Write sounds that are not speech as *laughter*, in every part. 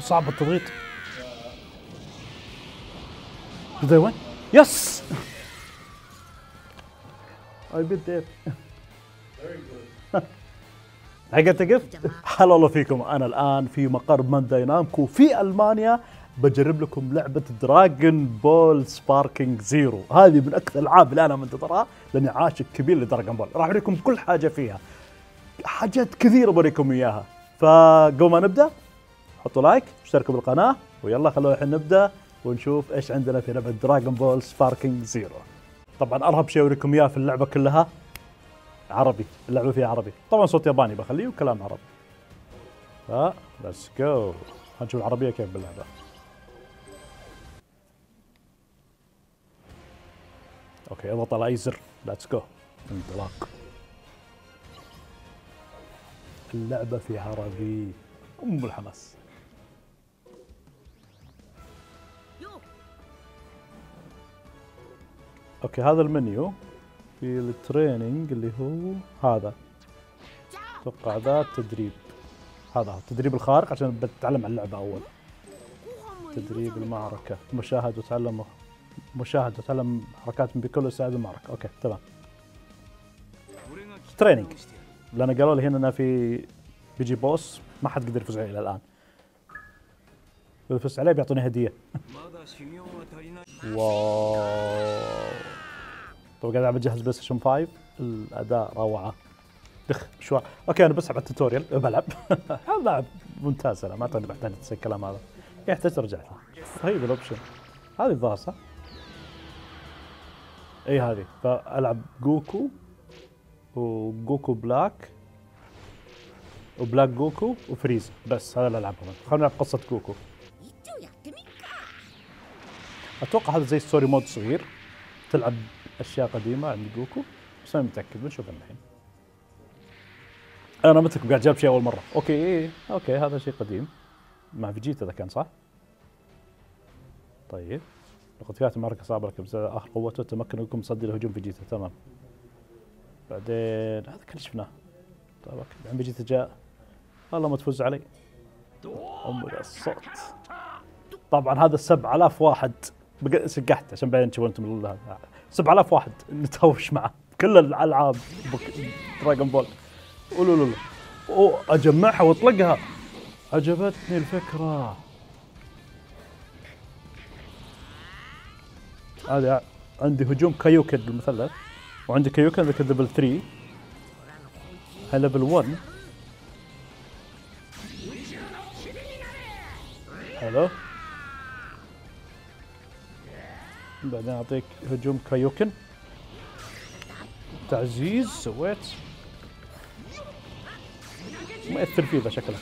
صعب التضغيط. بدأ وين؟ يس اي بيت ذير حقت تقف هلا والله فيكم. أنا الآن في مقر مانداي نامكو في ألمانيا. بجرب لكم لعبة دراجون بول سباركينج زيرو هذه من أكثر الألعاب اللي أنا منتظرها لأني عاشق كبير لدراجون بول راح أوريكم كل حاجة فيها. حاجات كثيرة بوريكم إياها. فقبل ما نبدأ حطوا like اشتركوا بالقناة ويلا خلونا الحين نبدأ ونشوف إيش عندنا في لعبة Dragon Ball Sparking Zero طبعا أرهب شيء اوريكم إياه في اللعبة كلها. عربي اللعبة فيها عربي. طبعا صوت ياباني بخليه وكلام عربي. ف let's go هنشوف العربية كيف باللعبة. okay اضغط على أي زر let's go انطلاق. اللعبة في عربي. أم الحماس. okay هذا المنيو في ال training اللي هو هذا. أتوقع ذا التدريب هذا التدريب الخارق عشان بتتعلم عن اللعبة أول. تدريب المعركة. مشاهد وتعلم مشاهد وتعلم حركات من بكل ساعد المعركة. okay تمام. training لأن قالوا لي هنا في big boss ما حد قدر يفوز عليه إلى الآن. لو فزت عليه بيعطوني هدية. wow. طبعا قاعد بجهاز PlayStation 5 الأداء روعة. دخ مشوار okay أنا بسحب على ال tutorial بلعب. لاعب ممتاز أنا؟ ما اعتقد بحتاج الكلام هذا. إيه، يحتاج ترجع له رهيب ال option هذه الظاهر صح؟ اي هذه. فألعب Goku و Goku Black و Black Goku و Frieza بس هذا اللي العبهم خلينا نلعب قصة Goku. أتوقع هذا زي story mode صغير تلعب أشياء قديمة عند Goku بس أنا متأكد بنشوف الحين. أنا مثلكم قاعد أجرب شيء أول مرة. okay. okay هذا شيء قديم. مع Vegeta إذا كان صح. طيب. لقد كانت المعركه صعبه لكن آخر قوته تمكن منكم من صد هجوم Vegeta. تمام. بعدين هذا كل شفناه طيب okay. بعدين Vegeta جاء. والله ما تفوز علي. ام الصوت طبعا هذا 7000 واحد. سقحت عشان بعدين تشوفون أنتم ال- 7000 واحد نتهاوش معه. كل الألعاب Dragon Ball اوه أجمعها وأطلقها. عجبتني الفكرة. هذا عندي هجوم Kaioken بالمثلث وعندي Kaioken ذاك level 3 هاي level 1 حلو بعدين أعطيك هجوم كايوكن. تعزيز سويت. ما يأثر فيه ذا شكله.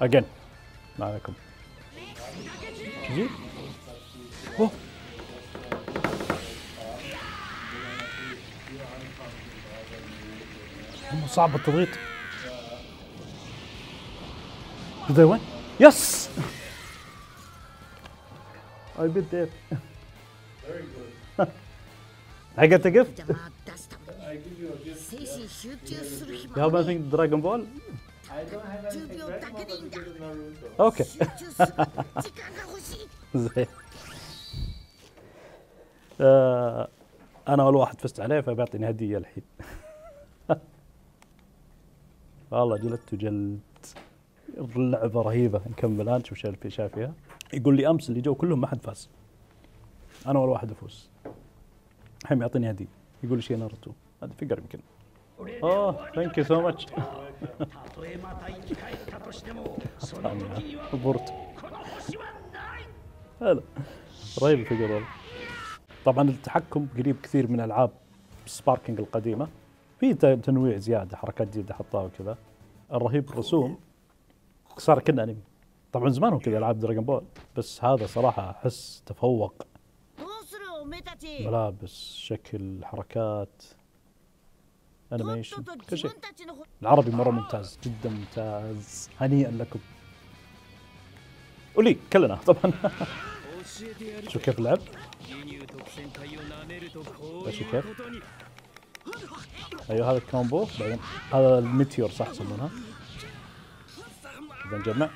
اجين ما عليكم. أوه. صعب التضغيط ده وين يس I beat that. Very good. I get a gift? I give you a gift. Yeah. You have anything Dragon Ball? I don't have anything Dragon Ball, but you Naruto. Okay. زين. آه أنا اول واحد فزت عليه فبيعطيني هديه الحين والله جلدت وجلدت. اللعبة رهيبة. نكمل. الان شوف شايفها فيها؟ يقول لي أمس اللي جو كلهم ما حد فاز. أنا اول واحد افوز الحين يعطيني هدية. يقول لي شيء ناروتو. هذا figure يمكن. أوه thank you so much برت هلا. رهيب ال figure والله. طبعا التحكم قريب كثير من ألعاب Sparking القديمة. في تنويع زيادة حركات جديدة حطها وكذا. الرهيب الرسوم صار كأنه انمي طبعا زمان كذا ألعاب Dragon Ball بس هذا صراحة أحس تفوق. ملابس شكل حركات animation كل شيء. العربي مرة ممتاز جدا ممتاز هنيئا لكم. ولي كلنا طبعا. *laughs* شوف كيف لعب شوف كيف؟ أيوه هذا ال combo بعدين هذا ال meteor صح يسمونها. إذا نجمع.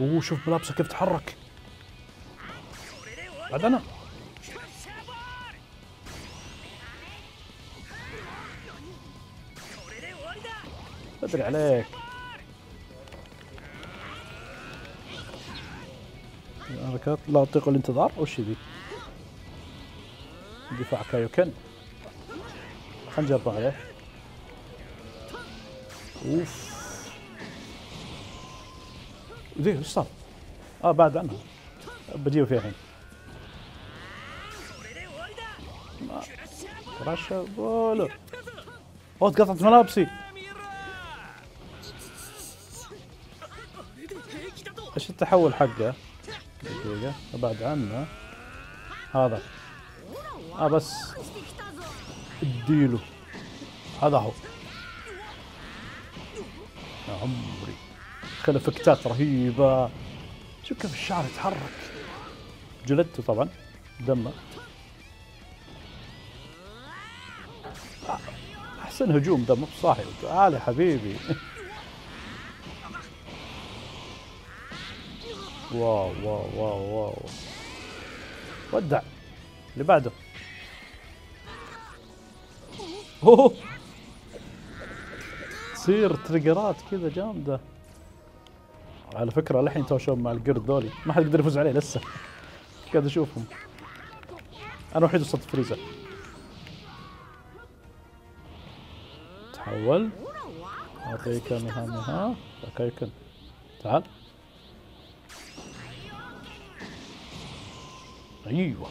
أوه شوف ملابسه كيف تحرك. بعد أنا. بدري عليك. لا أطيق الانتظار. وش ذي دفاع كايوكن. نجرب عليه أوف. ذي إيش صار؟ آه بعد عنها بجيبه فيها الحين. رشا بولو. أوه تقطعت ملابسي إيش التحول حقه؟ دقيقة ابعد عنه هذا. آه بس. اديله. هذا هو. يا عمري. خلى فكتات رهيبة. شوف كيف الشعر يتحرك؟ جلدته طبعا. دمه. أحسن هجوم ده مو صاحي تعال يا حبيبي. wow wow wow wow. ودع. اللي بعده. تصير تريجرات كذا جامدة. على فكرة الحين تو شوف مع القرد ذولي. ما حد يقدر يفوز عليه لسه. قاعد أشوفهم. أنا وحيد وصلت فريزر تحول. أعطيك مهامها كايكن تعال. أيوه.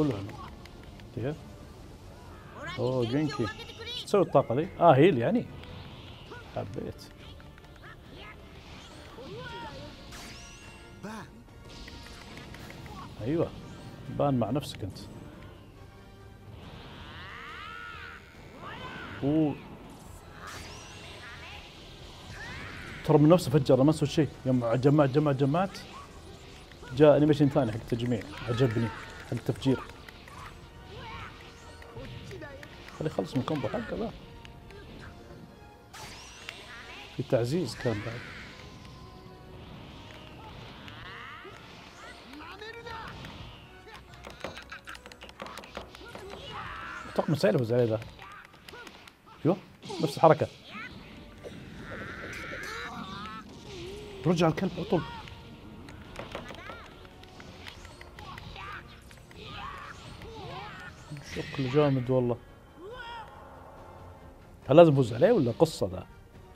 قولوا كيف؟ أوه جينكي. إيش تسوي الطاقة ذي؟ آه هيل يعني. حبيت. أيوه. بان مع نفسك أنت. أوه. ترى من نفسه فجر ما سوى شيء. يوم جمعت جمعت جمعت جاء animation ثاني حق التجميع. عجبني. التفجير. خليه يخلص من ال combo حقه ذا في تعزيز كان بعد. أتوقع مستحيل يفوز عليه ذا أيوه نفس الحركة. رجع الكلب على طول. شكل جامد والله. هل لازم أفوز عليه ولا قصة ذا؟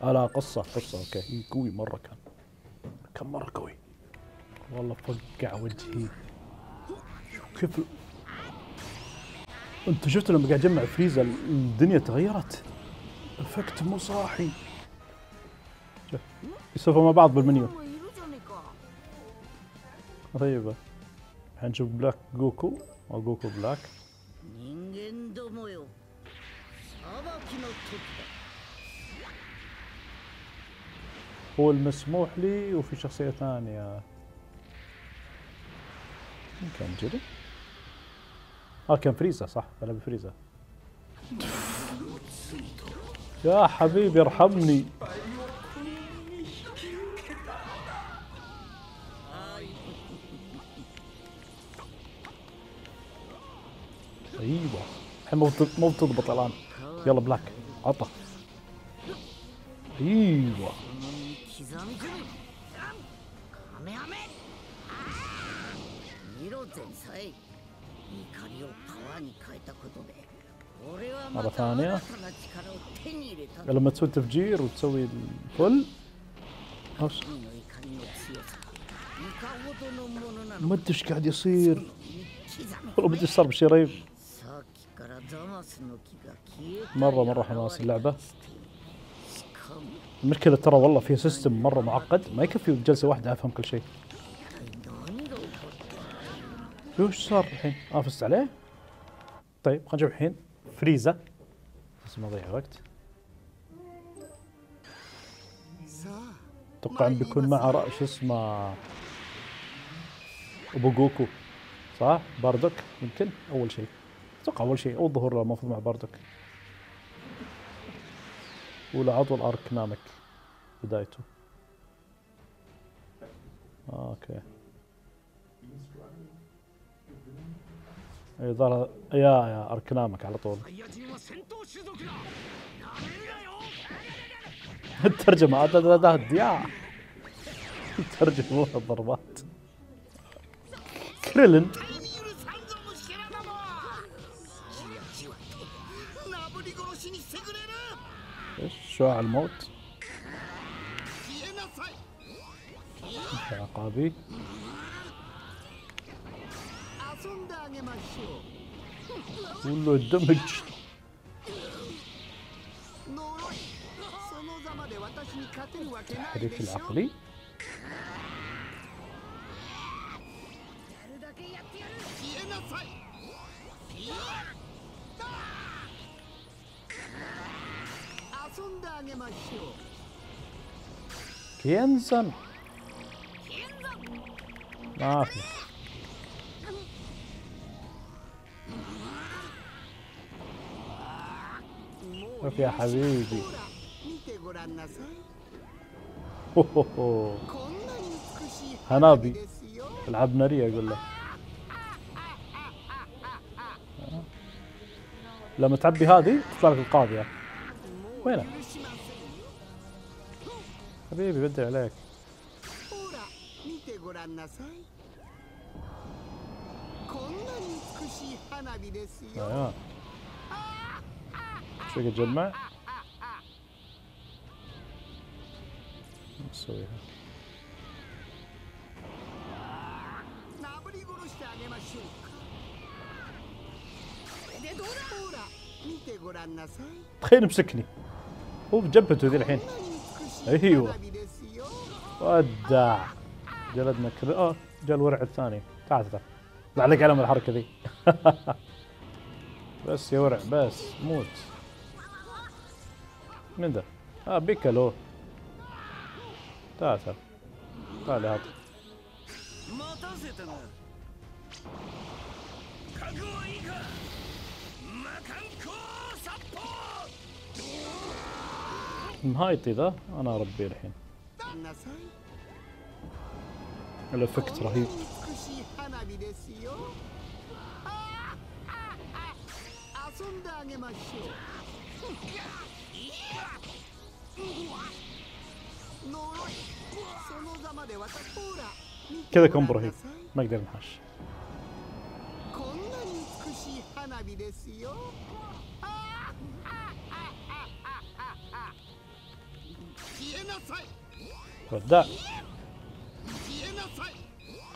آه لا قصة قصة. okay. إيه، قوي مرة كان. كان مرة قوي. والله فقع وجهي. شوف كيف أنت شفت لما قاعد اجمع فريزا الدنيا تغيرت؟ effect مو صاحي. يسولفوا مع بعض بالمنيو. طيبه الحين نشوف بلاك جوكو. أو جوكو بلاك. هو المسموح لي وفي شخصية ثانية. مين كان جيرين؟ آه كان فريزا صح؟ أنا بفريزا يا حبيبي ارحمني. أيوه. الحين مو بت- مو بتضبط الآن. يلا بلاك. عطى أيوه. مرة ثانية. لما تسوي تفجير وتسوي الفل. ما أدري إيش قاعد يصير. والله ما أدري إيش صار بشي رهيب. مرة مرة حماس اللعبة. المشكلة ترى والله في سيستم مرة معقد ما يكفي بجلسه واحدة أفهم كل شيء. وش صار الحين؟ آه فزت عليه؟ طيب خلينا نشوف الحين. فريزا بس ما اضيع وقت. أتوقع بيكون مع شو اسمه أبو جوكو. صح؟ باردوك يمكن؟ أول شيء. أتوقع أول شيء أو الظهور المفروض مع بردك ولا عضو الأرك نامك بدايته؟ آه، أوكي. اي ظهر يا يا أرك نامك على طول. الترجمة عدد يا الترجمة الضربات كريلين. الشعاع الموت عقابي كله الدمج تحريف العقلي كينزن ما في يا حبيبي هنابي العب نارية أقول لك لما تعبي هذه تطلع لك القاضية وينها؟ حبيبي بدي عليك. آه، آه. شو تجمع نسويها تخيل مسكني. هو بجبته ذي الحين. أيوه. ودع. جلدنا كذا. آه جا الورع الثاني. تعال تعال. لعلك علم الحركة ذي. *laughs* بس يا ورع بس. موت. من ذا آه بيكالو تعال تعال. تعال هات مهايطي ذا أنا ربي الحين. الافكت رهيب. كذا كم رهيب. ما أقدر أنحاش. ودع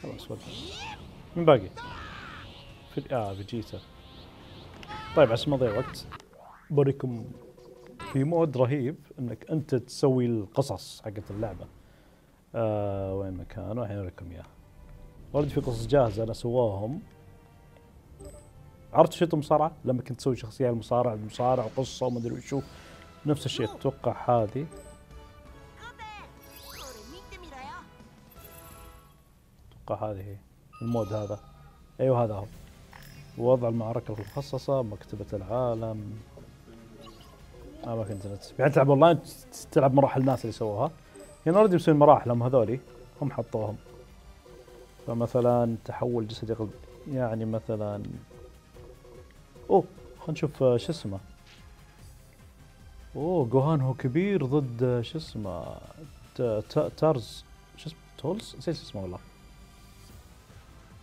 خلاص ودع من باقي؟ في آه فيجيتا طيب عشان ما أضيع وقت بوريكم في mode رهيب إنك أنت تسوي القصص حقت اللعبة. آه وين مكانه الحين اوريكم اياه ورد في قصص جاهزة أنا سواهم. عرفت شو المصارعة؟ لما كنت تسوي شخصية المصارع المصارع وقصه وما أدري وشو نفس الشيء أتوقع هذه. أتوقع هذه هي ال mode هذا. أيوه هذا هو. وضع المعركة المخصصة مكتبة العالم أماكن انترنت يعني تلعب اونلاين تلعب مراحل الناس اللي سووها. هنا already مسوين مراحل هم هذولي هم حطوهم. فمثلا تحول جسدي قلب يعني مثلا أوه خلينا نشوف آه، شو اسمه؟ أوه جوهان هو كبير ضد آه، شو اسمه؟ تارز. شو اسمه؟ تولز؟ نسيت اسمه والله.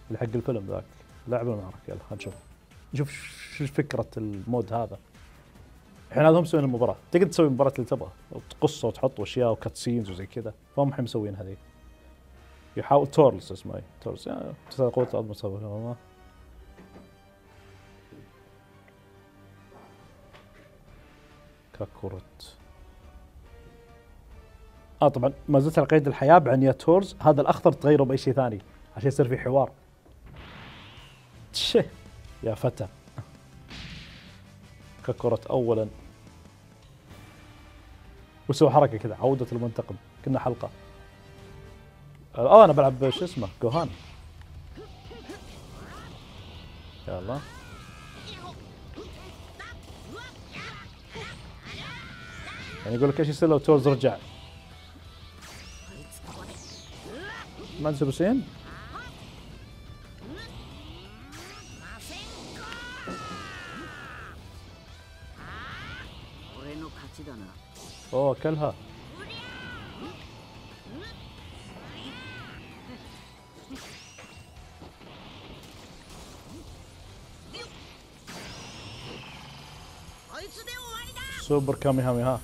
اللي حق الفيلم ذاك. لعبه المعركة يلا خلينا نشوف. نشوف شو فكرة ال mode هذا. الحين هذا هم مسوين المباراة. تقدر تسوي المباراة اللي تبغى. وتقص وتحط اشياء و cut scenes وزي كذا. فهم الحين مسوين هذه يحاول تورلز اسمه إي. تورلز يعني قوة الأرض ما كاكورت. آه طبعا ما زلت على قيد الحياة بعنيه تورز هذا الأخضر تغيره بأي شيء ثاني. عشان يصير في حوار. شه يا فتى. ككرة اولا. وسوى حركة كذا عودة المنتقم. كنا حلقة. آه أنا بلعب شو اسمه؟ جوهان. يلا. يعني يقول لك إيش يصير لو تولز رجع؟ ما انت سين اوه كلها سوبر كامي هامي ها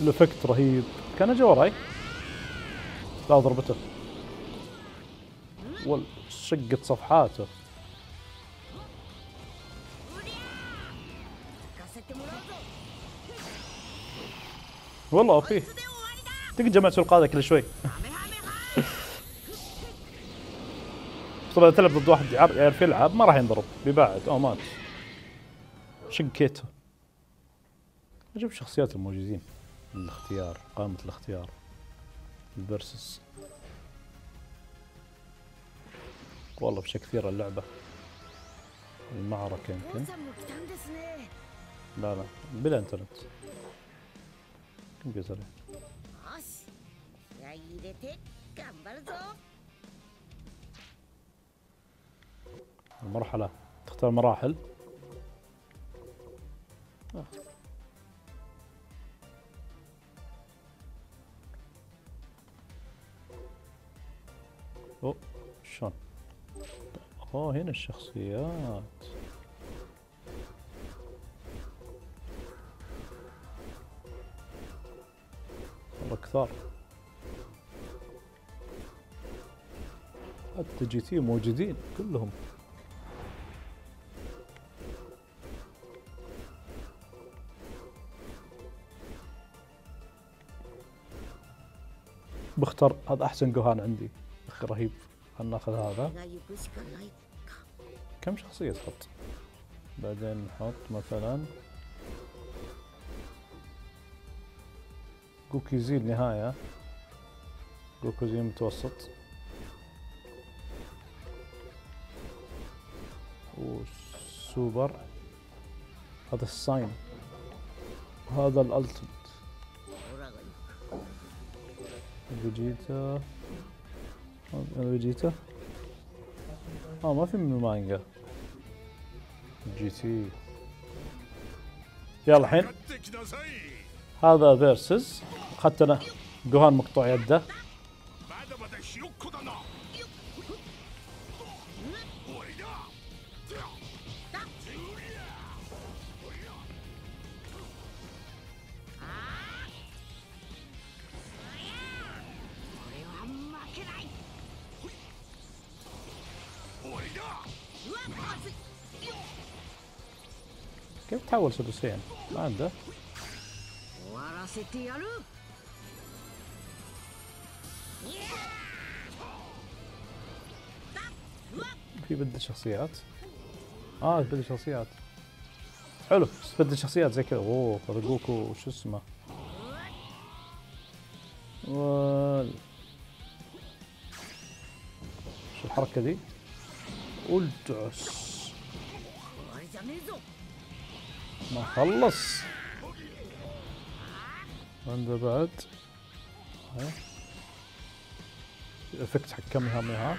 ال effect رهيب. كان أجي وراي؟ لا ضربته. وشقت صفحاته. والله okay. تقدر تجمع الطاقة كل شوي. *laughs* طبعا تلعب ضد واحد يعرف يلعب ما راح ينضرب. بيبعد أو مات. شقيته أجيب شخصيات الموجودين. الاختيار قامة الاختيار. البرسس والله بشكل كثير اللعبة. المعركة يمكن. لا لا. بلا انترنت. كمبيوتر المرحلة. تختار مراحل. آه. أوه شلون؟ أوه هنا الشخصيات. والله كثار. حتى GT موجودين كلهم. بختار هذا أحسن جوهان عندي. رهيب خلنا نأخذ هذا؟ كم شخصية تحط؟ بعدين نحط مثلا جوكو Z النهاية. جوكوزي متوسط وسوبر هذا الساين. وهذا الالتمت فيجيتا فيجيتا آه ما في من المانجا جي تي. يلا الحين. هذا فيرسز اخذت أنا. جوهان مقطوع يده. كيف تحول سدوسين؟ ما عنده. في بدل شخصيات. آه بدل شخصيات. حلو بدل شخصيات زي كذا. أوه ريجوكو وش اسمه؟ و شو الحركة دي؟ الجس ما خلص. عنده بعد؟ الافكت حق كم همي ها؟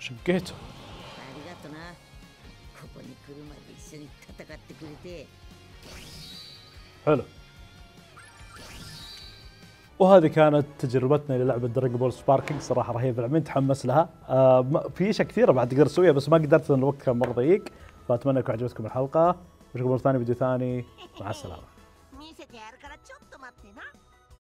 شقيته. حلو. وهذه كانت تجربتنا للعبة Dragon Ball Sparking صراحة رهيبة اللعبة تحمس لها. آه في أشياء كثيرة بعد تقدر تسويها بس ما قدرت لأن الوقت كان مرة ضيق. فأتمنى انكم عجبتكم الحلقة نشوفكم مرة ثانية فيديو ثاني. مع السلامة.